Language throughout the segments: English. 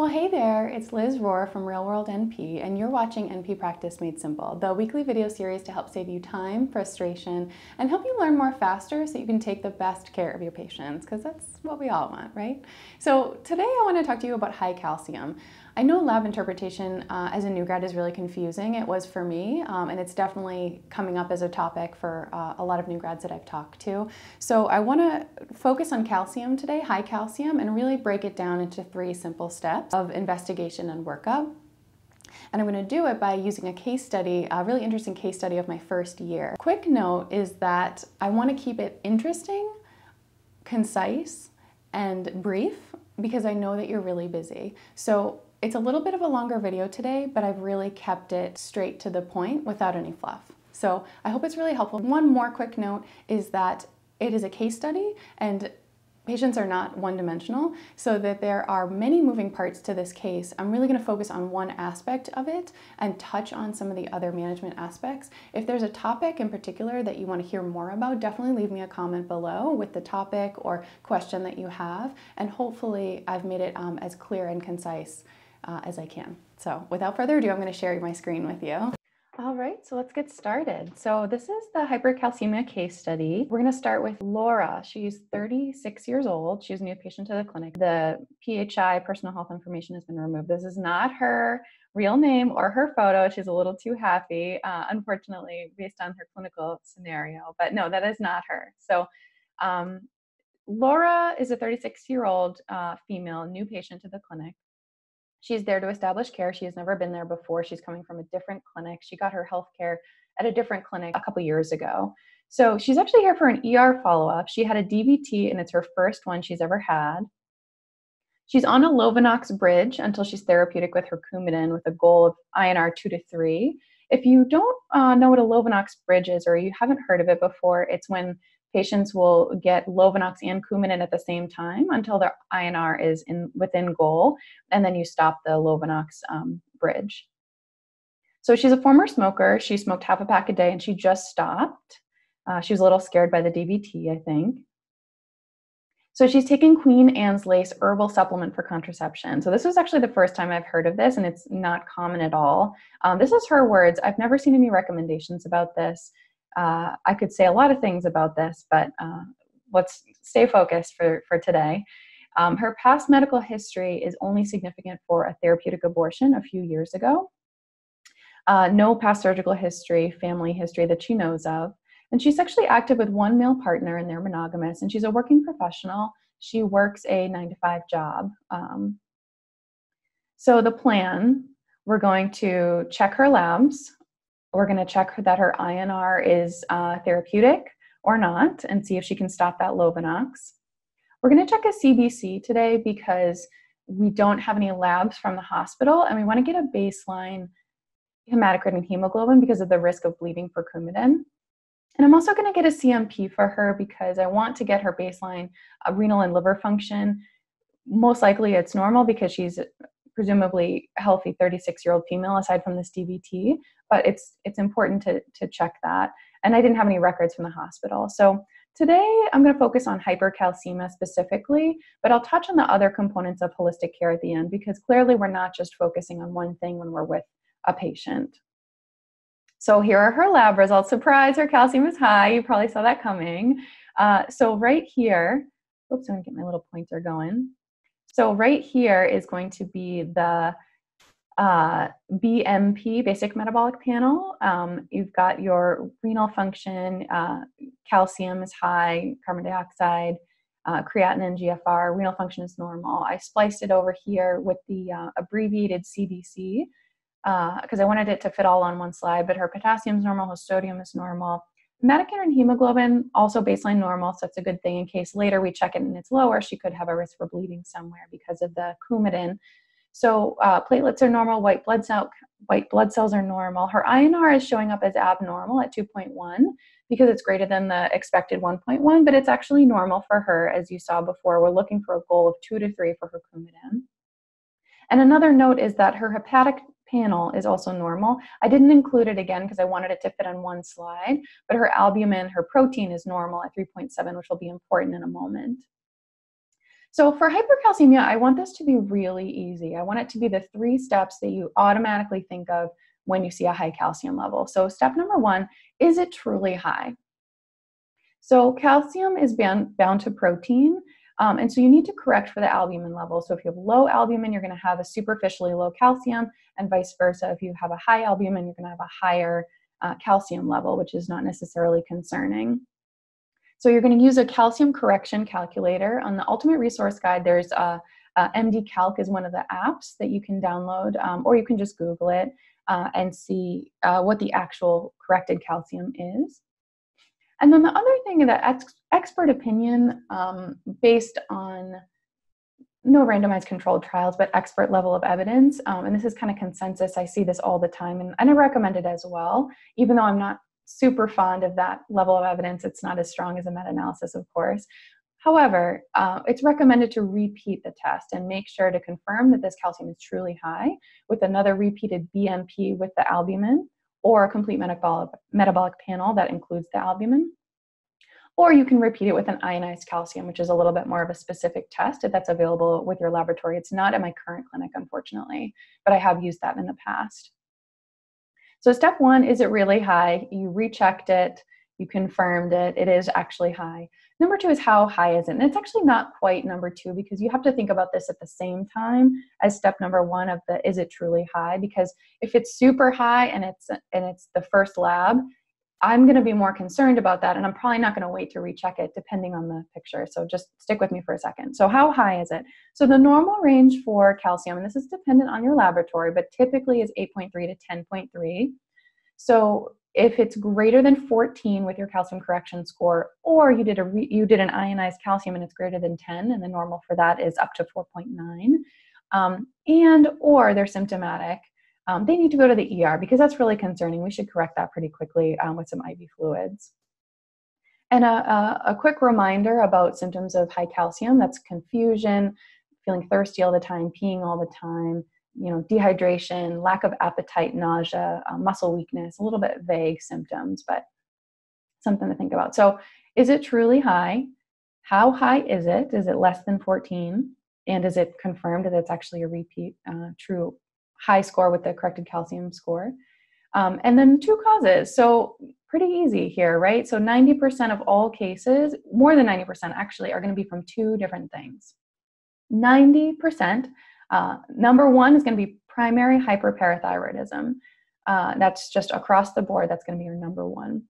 Well, hey there, it's Liz Rohr from Real World NP, and you're watching NP Practice Made Simple, the weekly video series to help save you time, frustration, and help you learn more faster so you can take the best care of your patients, because that's what we all want, right? So, today I want to talk to you about high calcium. I know lab interpretation uh, as a new grad is really confusing. It was for me, um, and it's definitely coming up as a topic for uh, a lot of new grads that I've talked to. So I want to focus on calcium today, high calcium, and really break it down into three simple steps of investigation and workup. And I'm going to do it by using a case study, a really interesting case study of my first year. Quick note is that I want to keep it interesting, concise, and brief because I know that you're really busy. So it's a little bit of a longer video today, but I've really kept it straight to the point without any fluff. So I hope it's really helpful. One more quick note is that it is a case study and patients are not one-dimensional, so that there are many moving parts to this case. I'm really gonna focus on one aspect of it and touch on some of the other management aspects. If there's a topic in particular that you wanna hear more about, definitely leave me a comment below with the topic or question that you have, and hopefully I've made it um, as clear and concise uh, as I can. So without further ado, I'm going to share my screen with you. All right, so let's get started. So this is the hypercalcemia case study. We're going to start with Laura. She's 36 years old. She's a new patient to the clinic. The PHI personal health information has been removed. This is not her real name or her photo. She's a little too happy, uh, unfortunately, based on her clinical scenario. But no, that is not her. So um, Laura is a 36 year old uh, female, new patient to the clinic. She's there to establish care. She has never been there before. She's coming from a different clinic. She got her health care at a different clinic a couple years ago. So she's actually here for an ER follow up. She had a DVT and it's her first one she's ever had. She's on a Lovenox bridge until she's therapeutic with her Coumadin with a goal of INR 2 to 3. If you don't uh, know what a Lovenox bridge is or you haven't heard of it before, it's when patients will get Lovenox and Coumadin at the same time until their INR is in within goal, and then you stop the Lovenox um, bridge. So she's a former smoker. She smoked half a pack a day, and she just stopped. Uh, she was a little scared by the DVT, I think. So she's taking Queen Anne's Lace herbal supplement for contraception. So this was actually the first time I've heard of this, and it's not common at all. Um, this is her words. I've never seen any recommendations about this uh, I could say a lot of things about this, but uh, let's stay focused for, for today. Um, her past medical history is only significant for a therapeutic abortion a few years ago. Uh, no past surgical history, family history that she knows of. And she's sexually active with one male partner and they're monogamous. And she's a working professional. She works a nine to five job. Um, so the plan, we're going to check her labs. We're going to check that her INR is uh, therapeutic or not and see if she can stop that Lovenox. We're going to check a CBC today because we don't have any labs from the hospital and we want to get a baseline hematocrit and hemoglobin because of the risk of bleeding for Coumadin. And I'm also going to get a CMP for her because I want to get her baseline uh, renal and liver function. Most likely it's normal because she's presumably healthy 36 year old female aside from this DVT, but it's it's important to to check that. And I didn't have any records from the hospital. So today I'm going to focus on hypercalcemia specifically, but I'll touch on the other components of holistic care at the end because clearly we're not just focusing on one thing when we're with a patient. So here are her lab results. Surprise, her calcium is high. You probably saw that coming. Uh, so right here, oops, I'm gonna get my little pointer going. So right here is going to be the uh, BMP, basic metabolic panel. Um, you've got your renal function, uh, calcium is high, carbon dioxide, uh, creatinine, GFR, renal function is normal. I spliced it over here with the uh, abbreviated CBC because uh, I wanted it to fit all on one slide, but her potassium is normal, her sodium is normal, and hemoglobin also baseline normal, so that's a good thing in case later we check it and it's lower, she could have a risk for bleeding somewhere because of the coumadin. So uh, platelets are normal, white blood cell white blood cells are normal. Her INR is showing up as abnormal at 2.1 because it's greater than the expected 1.1, but it's actually normal for her, as you saw before. We're looking for a goal of two to three for her coumadin. And another note is that her hepatic panel is also normal. I didn't include it again because I wanted it to fit on one slide, but her albumin, her protein is normal at 3.7, which will be important in a moment. So for hypercalcemia, I want this to be really easy. I want it to be the three steps that you automatically think of when you see a high calcium level. So step number one, is it truly high? So calcium is bound, bound to protein, um, and so you need to correct for the albumin level. So if you have low albumin, you're going to have a superficially low calcium, and vice versa. If you have a high albumin, you're going to have a higher uh, calcium level, which is not necessarily concerning. So you're going to use a calcium correction calculator. On the Ultimate Resource Guide, there's a, a MD Calc is one of the apps that you can download, um, or you can just Google it uh, and see uh, what the actual corrected calcium is. And then the other thing that ex- expert opinion um, based on no randomized controlled trials, but expert level of evidence. Um, and this is kind of consensus. I see this all the time, and, and I recommend it as well, even though I'm not super fond of that level of evidence. It's not as strong as a meta analysis, of course. However, uh, it's recommended to repeat the test and make sure to confirm that this calcium is truly high with another repeated BMP with the albumin or a complete metabolic, metabolic panel that includes the albumin. Or you can repeat it with an ionized calcium, which is a little bit more of a specific test if that's available with your laboratory. It's not at my current clinic, unfortunately, but I have used that in the past. So step one, is it really high? You rechecked it, you confirmed it, it is actually high. Number two is how high is it? And it's actually not quite number two because you have to think about this at the same time as step number one of the is it truly high? Because if it's super high and it's and it's the first lab, I'm going to be more concerned about that and I'm probably not going to wait to recheck it depending on the picture. So just stick with me for a second. So how high is it? So the normal range for calcium, and this is dependent on your laboratory, but typically is 8.3 to 10.3. So if it's greater than 14 with your calcium correction score, or you did a re- you did an ionized calcium and it's greater than 10, and the normal for that is up to 4.9, um, and or they're symptomatic, um, they need to go to the ER because that's really concerning. We should correct that pretty quickly um, with some IV fluids. And a, a, a, quick reminder about symptoms of high calcium that's confusion, feeling thirsty all the time, peeing all the time, you know, dehydration, lack of appetite, nausea, uh, muscle weakness, a little bit vague symptoms, but something to think about. So, is it truly high? How high is it? Is it less than 14? And is it confirmed that it's actually a repeat uh, true high score with the corrected calcium score. Um, and then two causes. So pretty easy here, right? So 90% of all cases, more than 90% actually, are going to be from two different things. 90%, uh, number one is going to be primary hyperparathyroidism. Uh, that's just across the board, that's going to be your number one.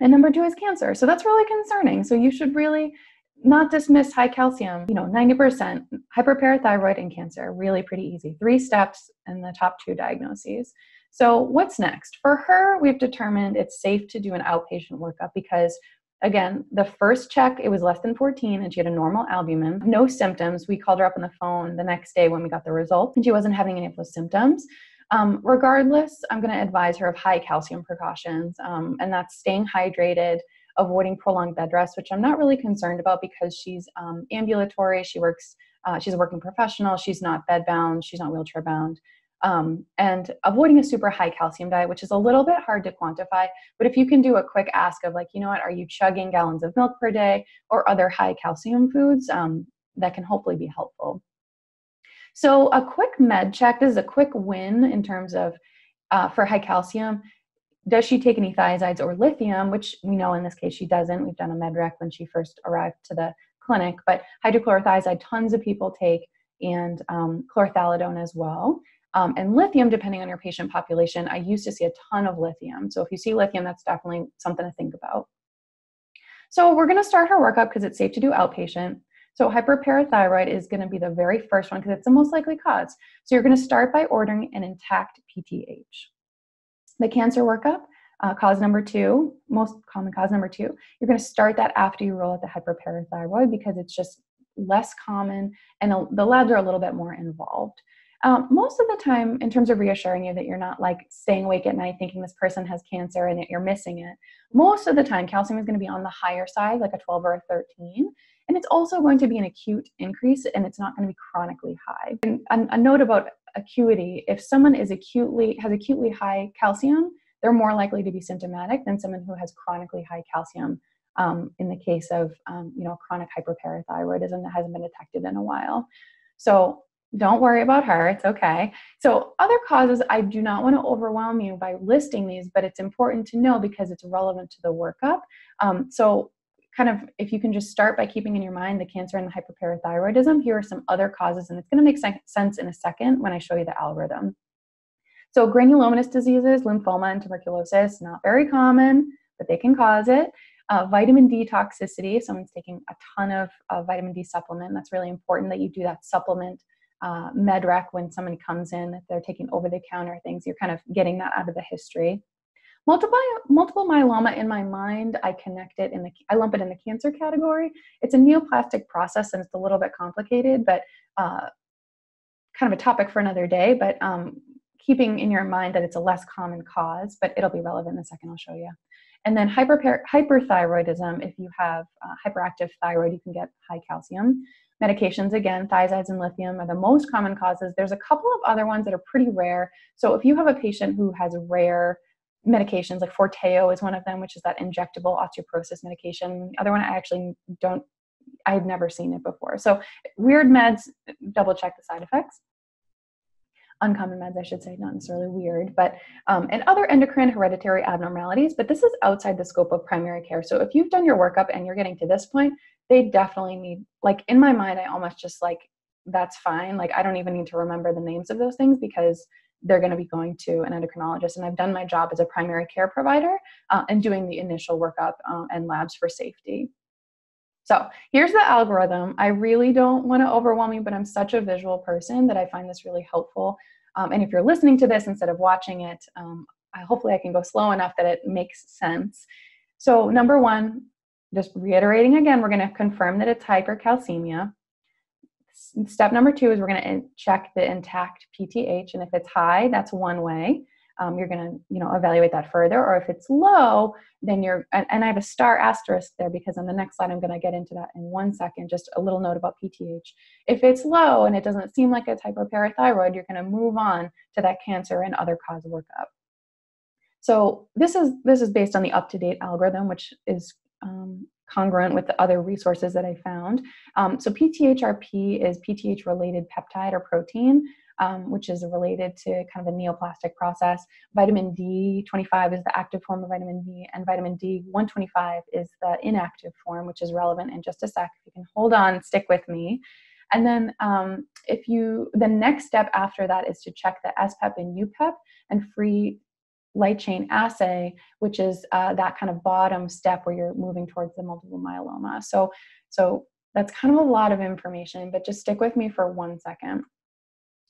And number two is cancer. So that's really concerning. So you should really not dismiss high calcium, you know, 90%, hyperparathyroid and cancer, really pretty easy. Three steps and the top two diagnoses. So, what's next? For her, we've determined it's safe to do an outpatient workup because, again, the first check, it was less than 14 and she had a normal albumin, no symptoms. We called her up on the phone the next day when we got the results and she wasn't having any of those symptoms. Um, regardless, I'm going to advise her of high calcium precautions, um, and that's staying hydrated, avoiding prolonged bed rest, which I'm not really concerned about because she's um, ambulatory. She works, uh, she's a working professional. She's not bed bound. She's not wheelchair bound. Um, and avoiding a super high calcium diet, which is a little bit hard to quantify. But if you can do a quick ask of, like, you know what, are you chugging gallons of milk per day or other high calcium foods, um, that can hopefully be helpful. So, a quick med check this is a quick win in terms of uh, for high calcium does she take any thiazides or lithium, which we know in this case she doesn't. We've done a med rec when she first arrived to the clinic, but hydrochlorothiazide, tons of people take, and um, chlorthalidone as well. Um, and lithium, depending on your patient population, I used to see a ton of lithium. So if you see lithium, that's definitely something to think about. So we're going to start her workup because it's safe to do outpatient. So hyperparathyroid is going to be the very first one because it's the most likely cause. So you're going to start by ordering an intact PTH. The cancer workup, uh, cause number two, most common cause number two, you're going to start that after you roll out the hyperparathyroid because it's just less common and the labs are a little bit more involved. Um, most of the time, in terms of reassuring you that you're not like staying awake at night thinking this person has cancer and that you're missing it, most of the time, calcium is going to be on the higher side, like a 12 or a 13. And it's also going to be an acute increase and it's not going to be chronically high. And a, a note about acuity, if someone is acutely has acutely high calcium, they're more likely to be symptomatic than someone who has chronically high calcium um, in the case of um, you know chronic hyperparathyroidism that hasn't been detected in a while. So don't worry about her. It's okay. So, other causes, I do not want to overwhelm you by listing these, but it's important to know because it's relevant to the workup. Um, so, kind of if you can just start by keeping in your mind the cancer and the hyperparathyroidism, here are some other causes, and it's going to make sense in a second when I show you the algorithm. So, granulomatous diseases, lymphoma, and tuberculosis, not very common, but they can cause it. Uh, vitamin D toxicity, someone's taking a ton of uh, vitamin D supplement. That's really important that you do that supplement uh, medrec when somebody comes in, if they're taking over the counter things, you're kind of getting that out of the history. Multiple, multiple myeloma in my mind, I connect it in the, I lump it in the cancer category. It's a neoplastic process and it's a little bit complicated, but uh, kind of a topic for another day. But um, keeping in your mind that it's a less common cause, but it'll be relevant in a second, I'll show you. And then hyperthyroidism, if you have uh, hyperactive thyroid, you can get high calcium. Medications, again, thiazides and lithium are the most common causes. There's a couple of other ones that are pretty rare. So if you have a patient who has rare medications, like Forteo is one of them, which is that injectable osteoporosis medication. The other one I actually don't, I had never seen it before. So weird meds, double check the side effects uncommon meds, I should say, not necessarily weird, but um, and other endocrine hereditary abnormalities. But this is outside the scope of primary care. So if you've done your workup and you're getting to this point, they definitely need, like in my mind, I almost just like that's fine. Like I don't even need to remember the names of those things because they're going to be going to an endocrinologist. And I've done my job as a primary care provider uh, and doing the initial workup um, and labs for safety. So here's the algorithm. I really don't want to overwhelm you, but I'm such a visual person that I find this really helpful. Um, and if you're listening to this instead of watching it, um, I, hopefully I can go slow enough that it makes sense. So number one, just reiterating again, we're going to confirm that it's hypercalcemia. Step number two is we're going to check the intact PTH, and if it's high, that's one way. Um, you're going to you know evaluate that further or if it's low then you're and, and i have a star asterisk there because on the next slide i'm going to get into that in one second just a little note about pth if it's low and it doesn't seem like it's hyperparathyroid you're going to move on to that cancer and other cause workup. So this is this is based on the up-to-date algorithm which is um, congruent with the other resources that I found. Um, so PTHRP is PTH related peptide or protein um, which is related to kind of a neoplastic process. Vitamin D25 is the active form of vitamin D, and vitamin D125 is the inactive form, which is relevant in just a sec. If you can hold on, stick with me. And then um, if you, the next step after that is to check the SPEP and UPEP and free light chain assay, which is uh, that kind of bottom step where you're moving towards the multiple myeloma. So, so that's kind of a lot of information, but just stick with me for one second.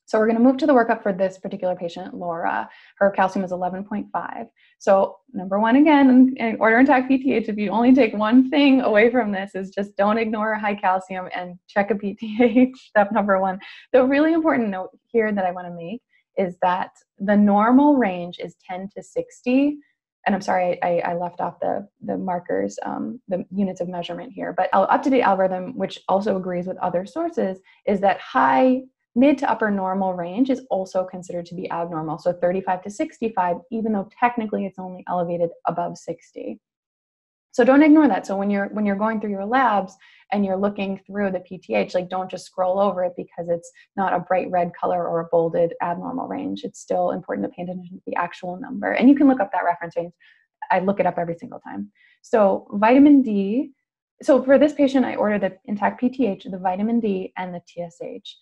So we're going to move to the workup for this particular patient, Laura. Her calcium is 11.5. So number one, again, in order intact PTH, if you only take one thing away from this is just don't ignore high calcium and check a PTH, step number one. The really important note here that I want to make is that the normal range is 10 to 60 and I'm sorry, I, I, left off the, the markers, um, the units of measurement here, but up-to-date algorithm, which also agrees with other sources, is that high Mid to upper normal range is also considered to be abnormal. So 35 to 65, even though technically it's only elevated above 60. So don't ignore that. So when you're when you're going through your labs and you're looking through the PTH, like don't just scroll over it because it's not a bright red color or a bolded abnormal range. It's still important to pay attention to the actual number. And you can look up that reference range. I look it up every single time. So vitamin D. So for this patient, I ordered the intact PTH, the vitamin D, and the TSH.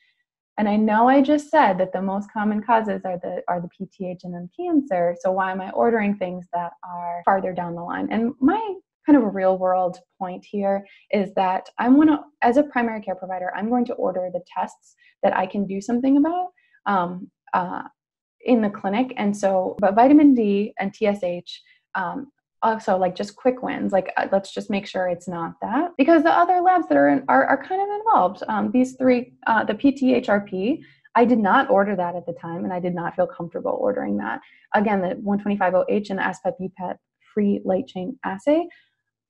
And I know I just said that the most common causes are the are the PTH and then cancer. So why am I ordering things that are farther down the line? And my kind of a real world point here is that I want to, as a primary care provider, I'm going to order the tests that I can do something about um, uh, in the clinic. And so, but vitamin D and TSH, um, also like just quick wins. Like uh, let's just make sure it's not that. Because the other labs that are in, are, are kind of involved. Um, these three uh, the pthrp i did not order that at the time and i did not feel comfortable ordering that. Again the 125oh and the SPEP UPEP free light chain assay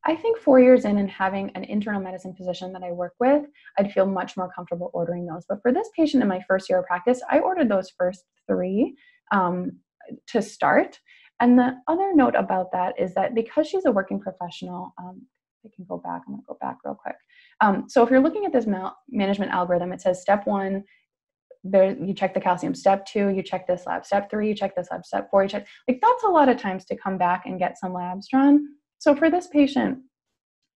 i think four years in and having an internal medicine physician that i work with i'd feel much more comfortable ordering those but for this patient in my first year of practice i ordered those first three um, to start and the other note about that is that because she's a working professional, um, I can go back. I'm going to go back real quick. Um, so if you're looking at this management algorithm, it says step one, there you check the calcium. Step two, you check this lab. Step three, you check this lab. Step four, you check. Like that's a lot of times to come back and get some labs drawn. So for this patient,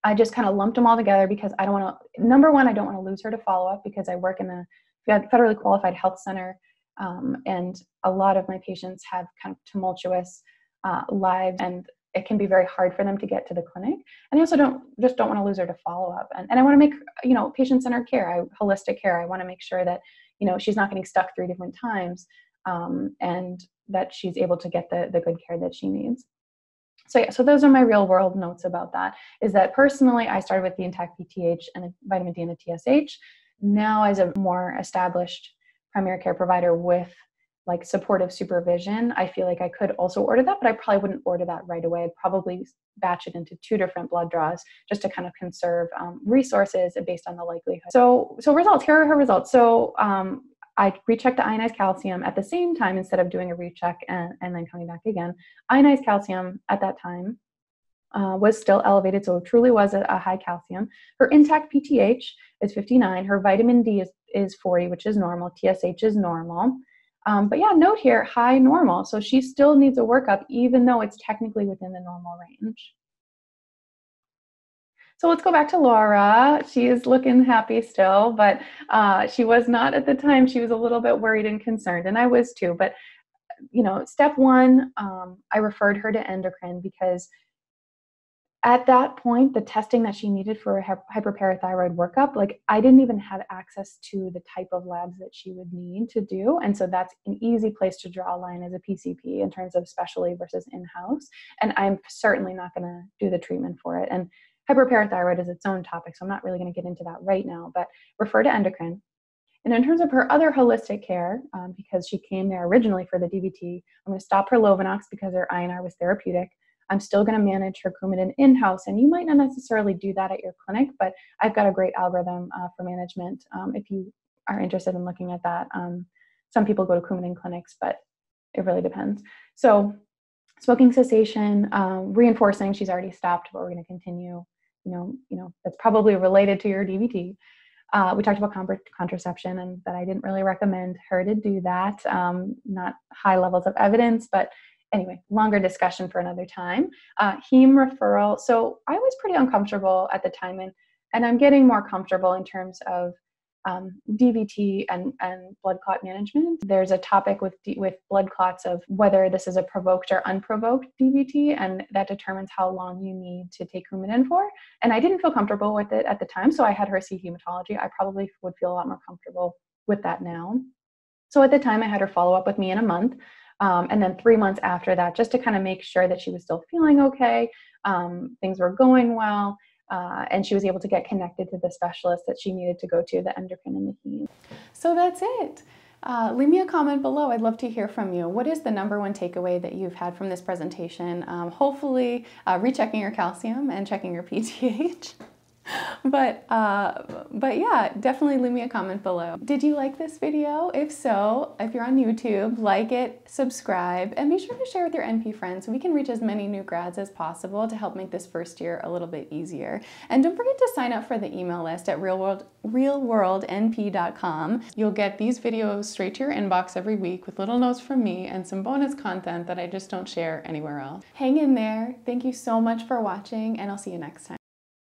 I just kind of lumped them all together because I don't want to. Number one, I don't want to lose her to follow up because I work in a federally qualified health center, um, and a lot of my patients have kind of tumultuous uh, lives, and it can be very hard for them to get to the clinic. And I also don't just don't want to lose her to follow up, and, and I want to make you know patient centered care, I, holistic care. I want to make sure that you know she's not getting stuck three different times, um, and that she's able to get the the good care that she needs so yeah, so those are my real world notes about that. Is that personally, I started with the intact PTH and vitamin D and the TSH. Now, as a more established primary care provider with like supportive supervision, I feel like I could also order that, but I probably wouldn't order that right away. I'd probably batch it into two different blood draws just to kind of conserve um, resources based on the likelihood. So, so results. Here are her results. So, um, I rechecked the ionized calcium at the same time instead of doing a recheck and, and then coming back again. Ionized calcium at that time uh, was still elevated, so it truly was a, a, high calcium. Her intact PTH is 59. Her vitamin D is, is 40, which is normal. TSH is normal. Um, but yeah, note here, high normal. So she still needs a workup, even though it's technically within the normal range. So let's go back to Laura. She is looking happy still, but uh, she was not at the time. She was a little bit worried and concerned, and I was too. But you know, step one, um, I referred her to endocrine because at that point, the testing that she needed for a hyperparathyroid workup, like I didn't even have access to the type of labs that she would need to do. And so that's an easy place to draw a line as a PCP in terms of specialty versus in house. And I'm certainly not going to do the treatment for it. And hyperparathyroid is its own topic, so I'm not really going to get into that right now, but refer to endocrine. And in terms of her other holistic care, um, because she came there originally for the DVT, I'm going to stop her Lovenox because her INR was therapeutic. I'm still going to manage her Coumadin in house, and you might not necessarily do that at your clinic, but I've got a great algorithm uh, for management um, if you are interested in looking at that. Um, some people go to Coumadin clinics, but it really depends. So, smoking cessation, um, reinforcing, she's already stopped, but we're going to continue you know, you know, that's probably related to your DVT. Uh, we talked about contraception and that I didn't really recommend her to do that. Um, not high levels of evidence, but anyway, longer discussion for another time. Uh, heme referral. So I was pretty uncomfortable at the time, and and I'm getting more comfortable in terms of um, DVT and, and blood clot management. There's a topic with with blood clots of whether this is a provoked or unprovoked DVT, and that determines how long you need to take Coumadin for. And I didn't feel comfortable with it at the time, so I had her see hematology. I probably would feel a lot more comfortable with that now. So at the time, I had her follow up with me in a month. Um, and then three months after that, just to kind of make sure that she was still feeling okay, um, things were going well, uh, and she was able to get connected to the specialist that she needed to go to, the endocrine and the heme. So that's it. Uh, leave me a comment below. I'd love to hear from you. What is the number one takeaway that you've had from this presentation? Um, hopefully, uh, rechecking your calcium and checking your PTH. but uh, but yeah, definitely leave me a comment below. Did you like this video? If so, if you're on YouTube, like it, subscribe, and be sure to share with your NP friends so we can reach as many new grads as possible to help make this first year a little bit easier. And don't forget to sign up for the email list at realworld, realworldnp.com. You'll get these videos straight to your inbox every week with little notes from me and some bonus content that I just don't share anywhere else. Hang in there. Thank you so much for watching, and I'll see you next time.